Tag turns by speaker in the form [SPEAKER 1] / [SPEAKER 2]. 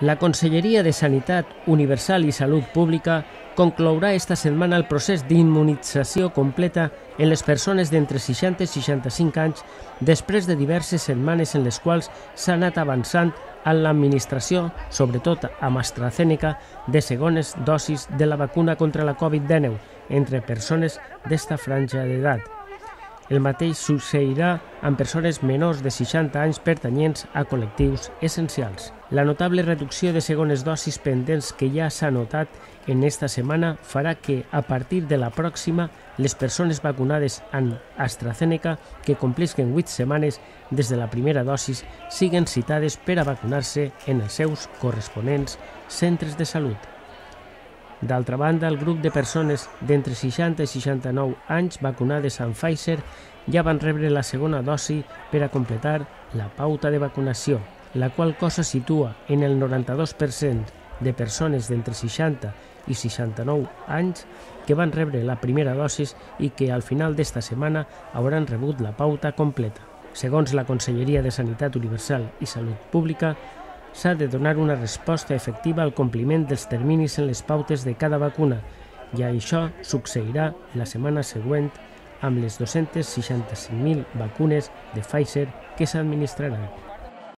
[SPEAKER 1] La Conselleria de Sanitat Universal i Salut Pública conclourà esta setmana el procés d'immunització completa en les persones d'entre 60 i 65 anys després de diverses setmanes en les quals s'ha anat avançant en l'administració, sobretot amb AstraZeneca, de segones dosis de la vacuna contra la Covid-19 entre persones d'esta franja d'edat. El mateix succeirà amb persones menors de 60 anys pertanyents a col·lectius essencials. La notable reducció de segones dosis pendents que ja s'ha notat en esta setmana farà que, a partir de la pròxima, les persones vacunades amb AstraZeneca que complisquen 8 setmanes des de la primera dosis siguen citades per a vacunar-se en els seus corresponents centres de salut. D'altra banda, el grup de persones d'entre 60 i 69 anys vacunades amb Pfizer ja van rebre la segona dosi per a completar la pauta de vacunació, la qual cosa situa en el 92% de persones d'entre 60 i 69 anys que van rebre la primera dosis i que al final d'esta setmana hauran rebut la pauta completa. Segons la Conselleria de Sanitat Universal i Salut Pública, s'ha de donar una resposta efectiva al compliment dels terminis en les pautes de cada vacuna i això succeirà la setmana següent amb les 265.000 vacunes de Pfizer que s'administraran.